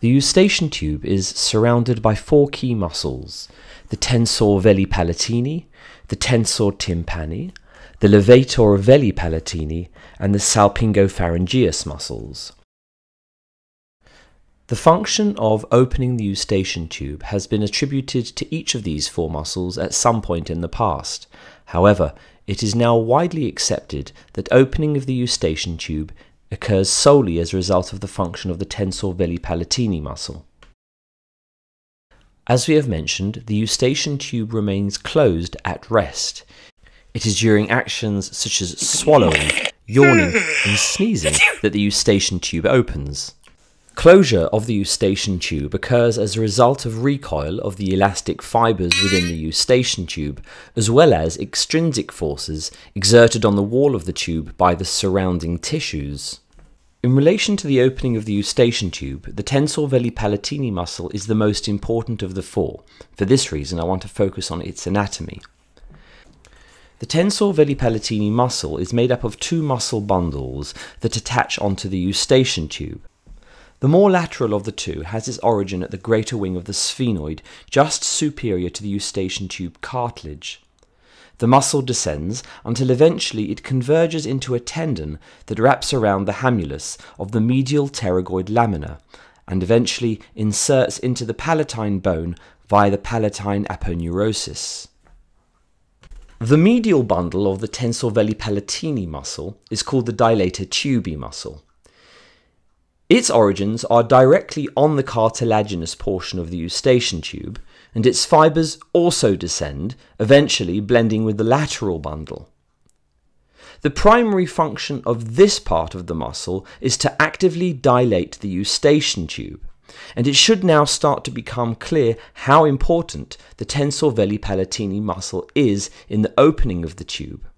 The eustachian tube is surrounded by four key muscles the tensor veli palatini, the tensor tympani, the levator veli palatini, and the salpingopharyngeus muscles. The function of opening the eustachian tube has been attributed to each of these four muscles at some point in the past. However, it is now widely accepted that opening of the eustachian tube occurs solely as a result of the function of the tensor veli palatini muscle. As we have mentioned, the eustachian tube remains closed at rest. It is during actions such as swallowing, yawning, and sneezing that the eustachian tube opens. Closure of the eustachian tube occurs as a result of recoil of the elastic fibres within the eustachian tube, as well as extrinsic forces exerted on the wall of the tube by the surrounding tissues. In relation to the opening of the eustachian tube, the tensor veli palatini muscle is the most important of the four. For this reason, I want to focus on its anatomy. The tensor veli palatini muscle is made up of two muscle bundles that attach onto the eustachian tube. The more lateral of the two has its origin at the greater wing of the sphenoid, just superior to the eustachian tube cartilage. The muscle descends until eventually it converges into a tendon that wraps around the hamulus of the medial pterygoid lamina and eventually inserts into the palatine bone via the palatine aponeurosis. The medial bundle of the tensor veli palatini muscle is called the dilator tubi muscle. Its origins are directly on the cartilaginous portion of the eustachian tube, and its fibres also descend, eventually blending with the lateral bundle. The primary function of this part of the muscle is to actively dilate the eustachian tube, and it should now start to become clear how important the tensor veli palatini muscle is in the opening of the tube.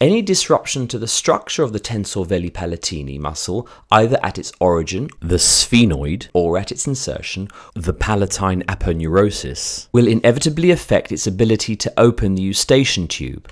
Any disruption to the structure of the tensor veli palatini muscle, either at its origin, the sphenoid, or at its insertion, the palatine aponeurosis, will inevitably affect its ability to open the eustachian tube.